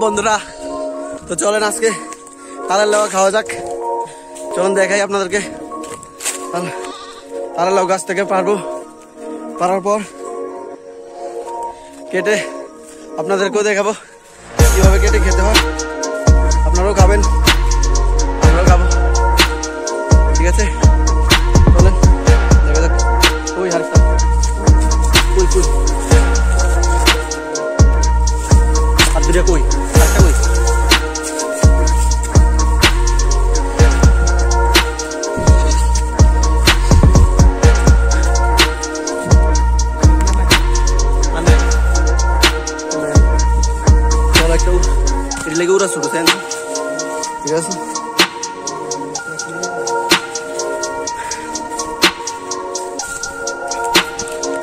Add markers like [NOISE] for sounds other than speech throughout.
বন্ধুরা? তো চলেন আজকে তালের লাউ খাওয়া যাক। চলুন দেখাই আপনাদেরকে। তাল- তালের লাউ গাছ থেকে পারব। পারার পর কেটে আপনাদেরকেও দেখাবো কীভাবে কেটে খেতে হয়। আপনারাও খাবেন আমরাও খাব। ঠিক আছে?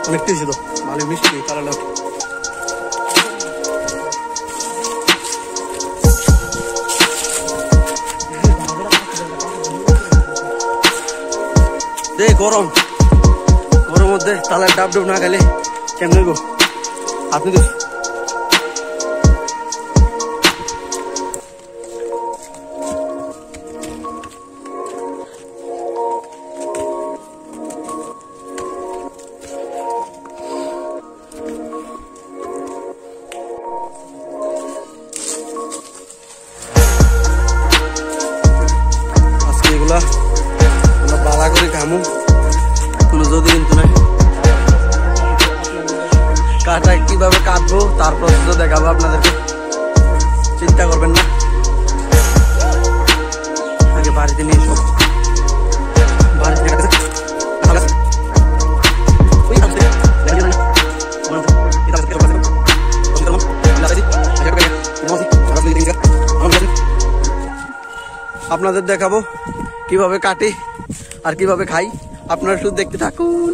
অনেক ছিল মানে মিষ্টি কালারটা দে, গরম। গরম মধ্যে তালের ডাব ডুব না গেলে কেমন গো আপনি তো কাটা কিভাবে কাটবো তার প্রসেসও দেখাবো আপনাদেরকে চিন্তা করবেন না আগে বাড়িতে নিয়ে এসো বাড়িতে নিয়ে গেছে। ভালো আছে? ওই আছে। দেখি না। মনে হচ্ছে। এই তার সাথে কেটে বসে। বসে কেমন? লাগাই দিই। আচ্ছা, কেটে গেছে। কেমন আছি? ভালো আছি, দেখি না। আমার ভালো আছি। আপনাদের দেখাবো কিভাবে কাটি আর কিভাবে খাই আপনারা শুধু দেখতে থাকুন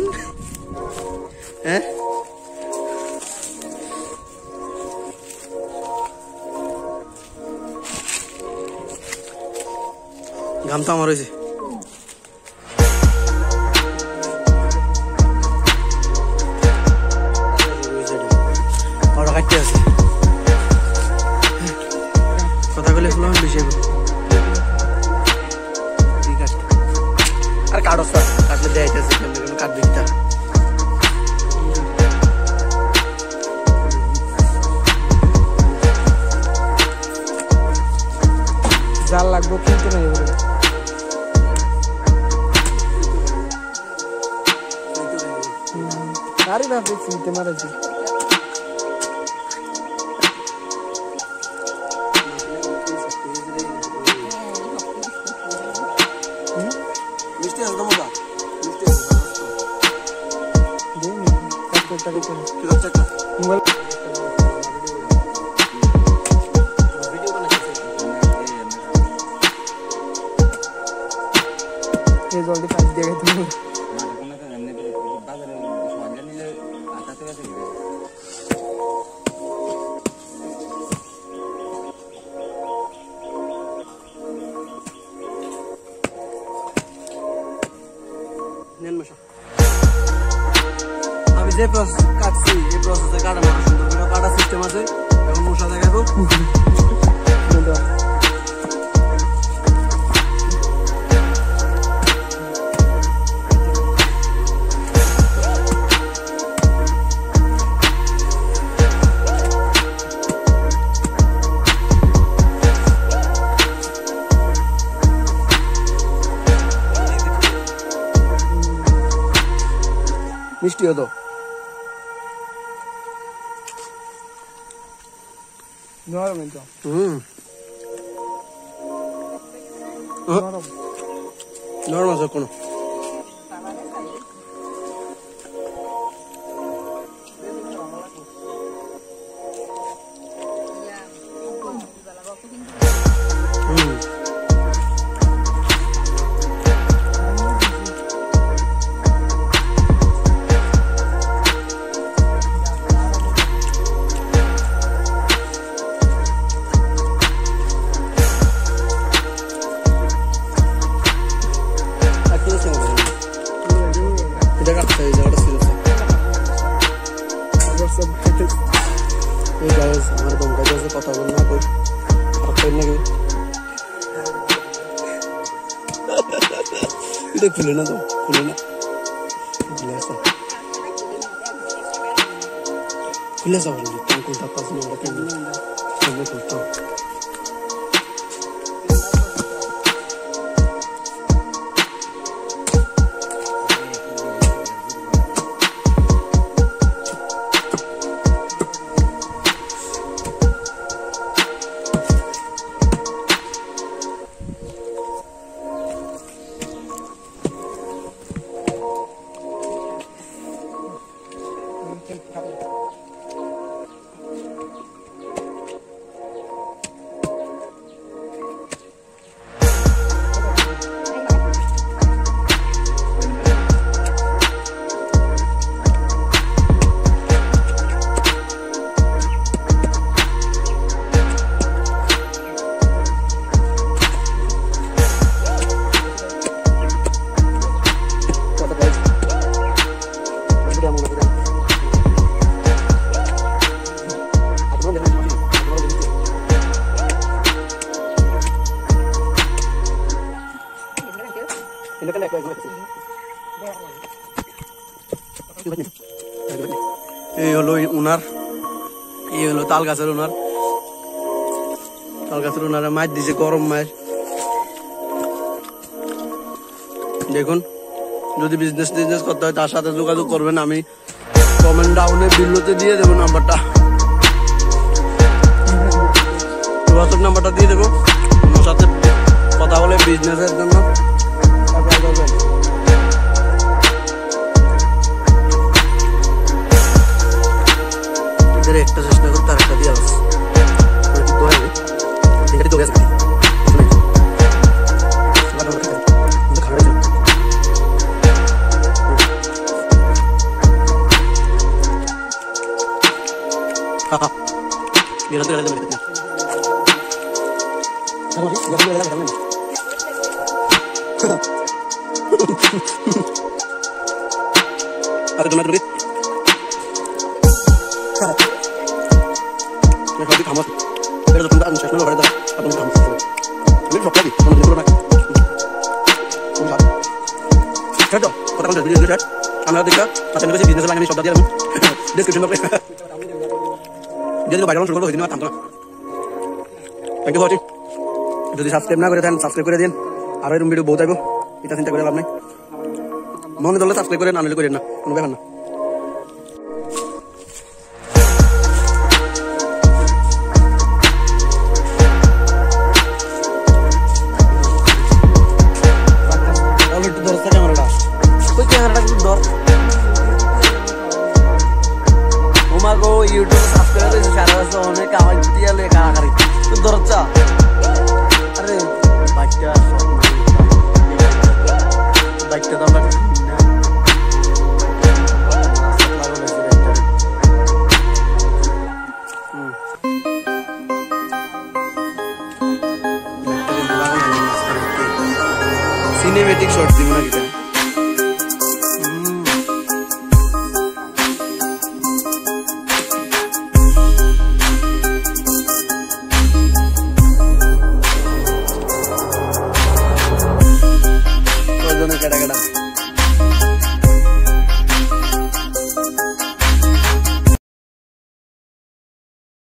হ্যাঁ ঘাম তো আমার হয়েছে। কাটতে আছে। কথা বলে ফুল বেশি আর কাটস না কাটলে দেয় কাটবে কিটা জাল লাগবো, কিনতে নাই સારી રાખી છે તમારાથી Here's all the facts there. যে প্রসেস কাটছি এই প্রসেসে কাটা না সুন্দর করে কাটা সিস্টেম আছে এখন মশা দেখাবো মিষ্টি হতো Nuorong ito. Mm. Uh. Nuorong. Nuorong sa kuno. 근데 굴리는 거, 굴리는. 굴려서. 굴려서 우리 땅굴 닦아서 먹었겠는데. 근데 굴떡. এই হলো তাল গাছের তাল গাছের মাছ দিছে গরম মাছ। দেখুন যদি বিজনেস টিজনেস করতে হয় তার সাথে যোগাযোগ করবেন আমি কমেন্ট ডাউনে বিল্লুতে দিয়ে দেবো নাম্বারটা। [LAUGHS] হোয়াটসঅ্যাপ নাম্বারটা দিয়ে দেবো। আমার সাথে কথা বলে বিজনেসের सेंटर जो गैस ये लग रहा है मेरे को चलो इस गर्मी वाला गर्मी अरे [LAUGHS] तुम तो लोग मैं तो खामा আচ্ছা ওই আর ইউ যদি সাবস্ক্রাইব না করে দেন সাবস্ক্রাইব করে দিন আর এরকম ভিডিও বহুত আইব এটা চিন্তা করে লাভ নাই মনে ধরলে সাবস্ক্রাইব করে আনলে করেন না কোনো ব্যাপার না তোমাকে ইউটিউবে সাবস্ক্রাইব করেছে সারা বছর অনেক আমার দিয়ে লেখা আকারে তো ধরছা আরে বাচ্চা বাচ্চা তো আমরা